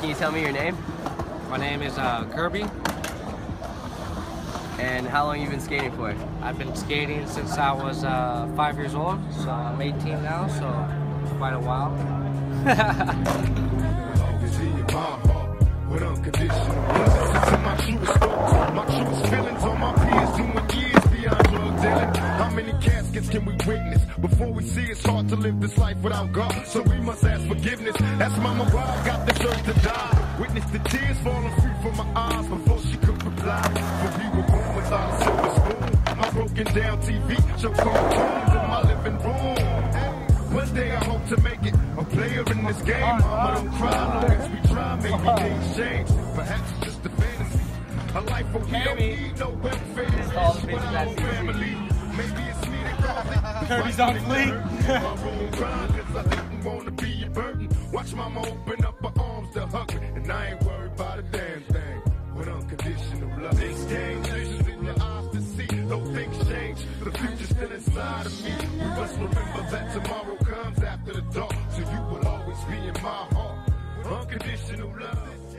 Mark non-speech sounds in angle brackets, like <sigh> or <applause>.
Can you tell me your name? My name is uh, Kirby. And how long you been skating for? I've been skating since I was uh, five years old, so I'm 18 now, so quite a while. with unconditional love. To my truest thoughts, my truest feelings on my peers doing years beyond drug dealing. How many caskets can we witness before we see it's hard to live this life without God? So we must ask forgiveness. <laughs> That's Mama why to die. Witness the tears falling free from my eyes before she could reply. For we were born without a silver spoon. My broken down TV show cartoons in my living room. One day I hope to make it a player in this game. Mama, don't cry long as we try. Maybe things change. Perhaps it's just a fantasy. A life where we don't need no welfare. Just all the family. Maybe it's me that caused it. Kirby's on fleek. I didn't want to be a burden. Watch mama open up The future's still inside of me. We must remember that tomorrow comes after the dark. So you will always be in my heart. Unconditional love.